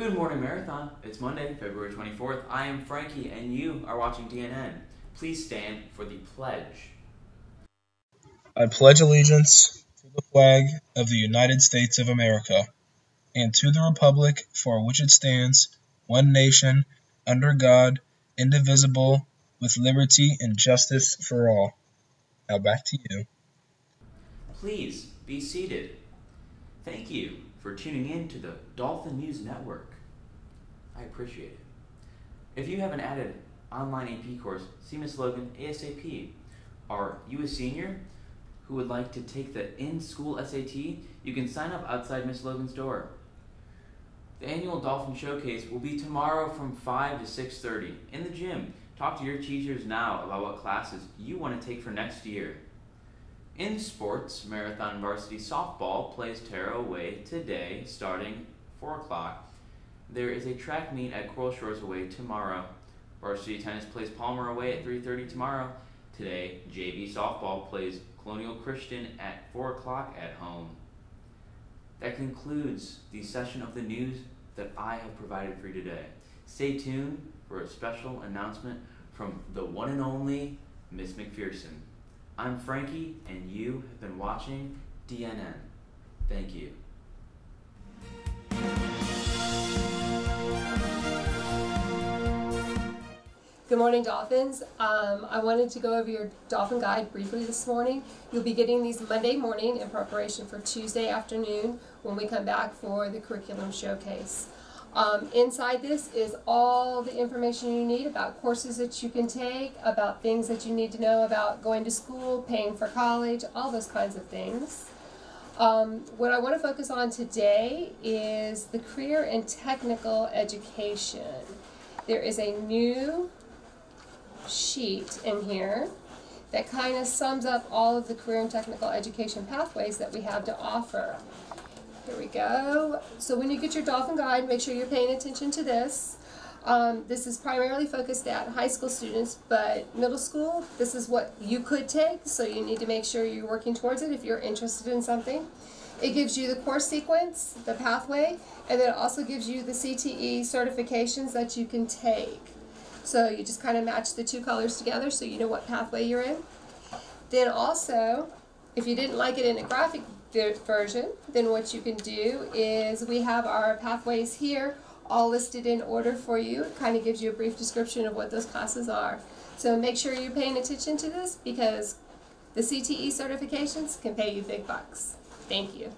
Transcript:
Good morning, Marathon. It's Monday, February 24th. I am Frankie, and you are watching DNN. Please stand for the pledge. I pledge allegiance to the flag of the United States of America and to the republic for which it stands, one nation, under God, indivisible, with liberty and justice for all. Now back to you. Please be seated. Thank you for tuning in to the Dolphin News Network. I appreciate it. If you haven't added online AP course, see Miss Logan ASAP. Are you a senior who would like to take the in-school SAT? You can sign up outside Miss Logan's door. The annual Dolphin Showcase will be tomorrow from 5 to 6.30 in the gym. Talk to your teachers now about what classes you want to take for next year. In sports, Marathon Varsity Softball plays Terre away today starting 4 o'clock. There is a track meet at Coral Shores away tomorrow. Varsity Tennis plays Palmer away at 3.30 tomorrow. Today, JV Softball plays Colonial Christian at 4 o'clock at home. That concludes the session of the news that I have provided for you today. Stay tuned for a special announcement from the one and only Miss McPherson. I'm Frankie, and you have been watching DNN. Thank you. Good morning, Dolphins. Um, I wanted to go over your Dolphin Guide briefly this morning. You'll be getting these Monday morning in preparation for Tuesday afternoon when we come back for the curriculum showcase. Um, inside this is all the information you need about courses that you can take, about things that you need to know about going to school, paying for college, all those kinds of things. Um, what I want to focus on today is the career and technical education. There is a new sheet in here that kind of sums up all of the career and technical education pathways that we have to offer. Here we go. So when you get your Dolphin Guide, make sure you're paying attention to this. Um, this is primarily focused at high school students, but middle school, this is what you could take, so you need to make sure you're working towards it if you're interested in something. It gives you the course sequence, the pathway, and then it also gives you the CTE certifications that you can take. So you just kind of match the two colors together so you know what pathway you're in. Then also, if you didn't like it in a graphic version, then what you can do is we have our pathways here all listed in order for you. It kind of gives you a brief description of what those classes are. So make sure you're paying attention to this because the CTE certifications can pay you big bucks. Thank you.